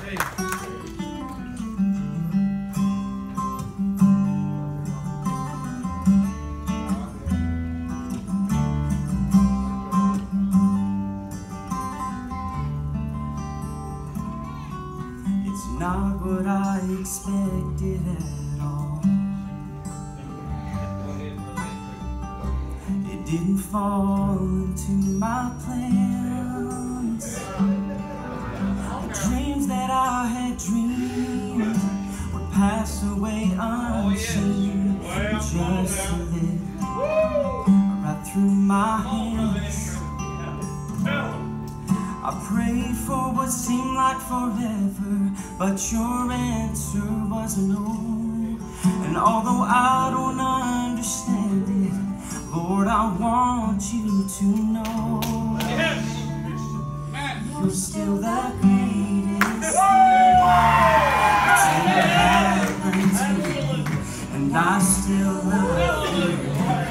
It's not what I expected at all. It didn't fall into my plans. That I had dreamed would pass away unseen. Just slip right through my hands. I prayed for what seemed like forever, but your answer was no. And although I don't understand it, Lord, I want you to know you're still the greatest and I still love you. Heart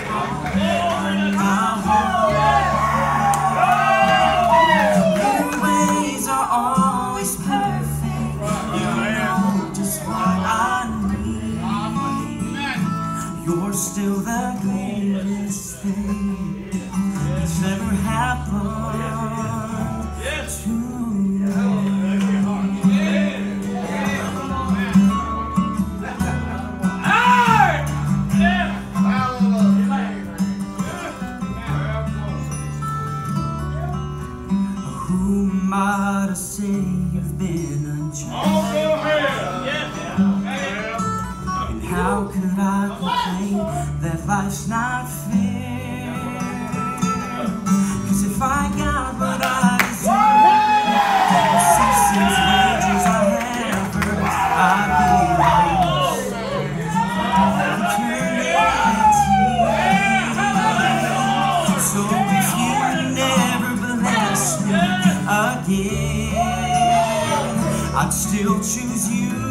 your ways are always perfect. You just what I need. You're still the greatest thing how could I complain that life's not fair? Cause if I got what I deserve, earned, I'd be lost. If you never again, I'd still choose you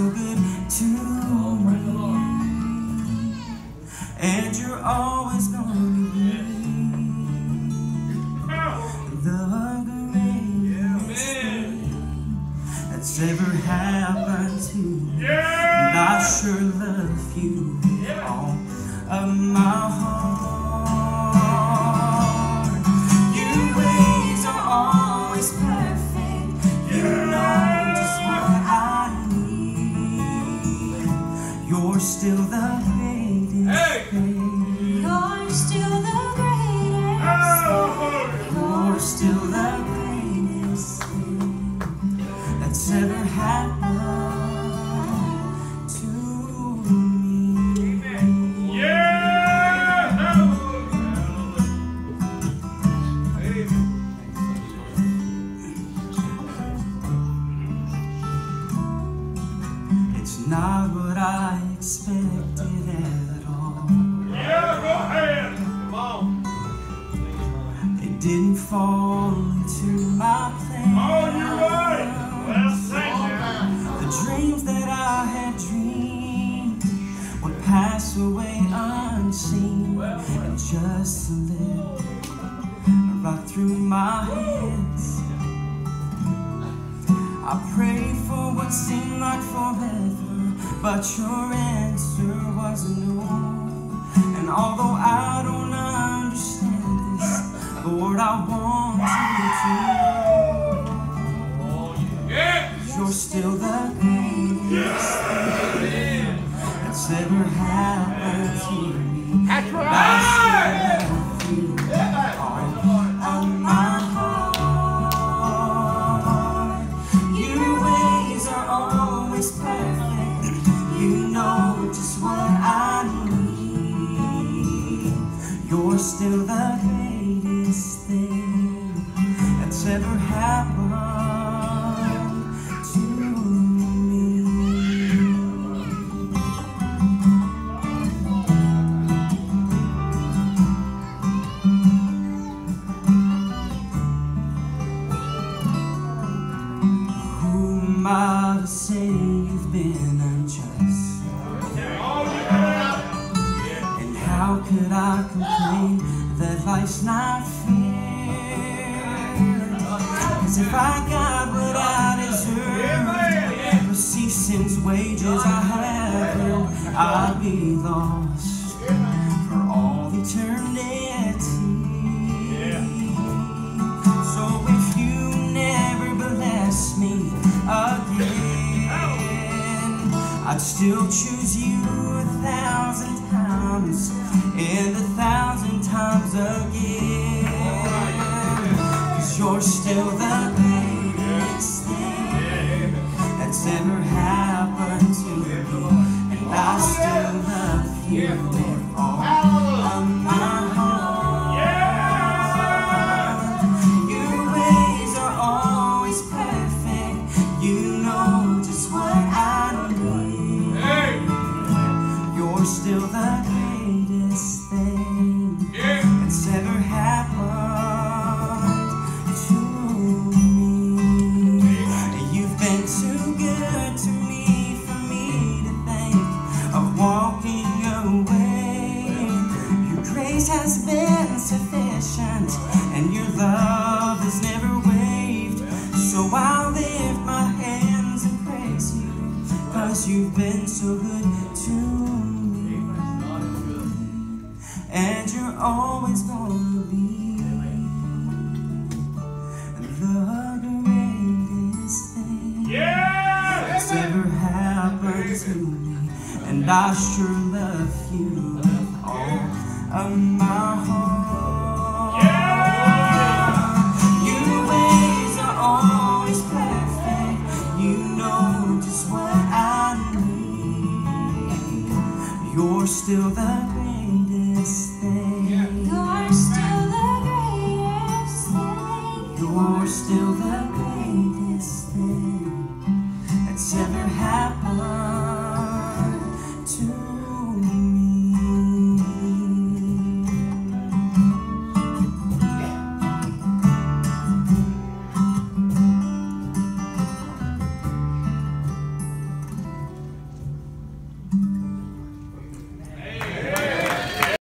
so good to me. And you're always gonna be the greatest thing that's ever happened to me. I sure love you all of my heart. Still right through my hands. I prayed for what seemed like forever, but your answer was no. And although I don't understand this, Lord, I want you to know you're still the greatest thing that's ever happened to me. To say you've been unjust? And how could I complain that life's not fair? Cause if I got what I deserve, receive sin's wages I have, I'd be lost for all eternity. I'd still choose you a thousand times and a thousand times again. Cause you're still the greatest thing that's ever happened to me. And I still love you You're still the greatest thing that's ever happened to me. You've been too good to me for me to think of walking away. Your grace has been sufficient, and your love has never wavered. So I'll lift my hands and praise you, cause you've been so good always gonna be the greatest thing that's ever happened to me. And I sure love you with all of my heart. Your ways are always perfect. You know just what I need. You're still the greatest thing.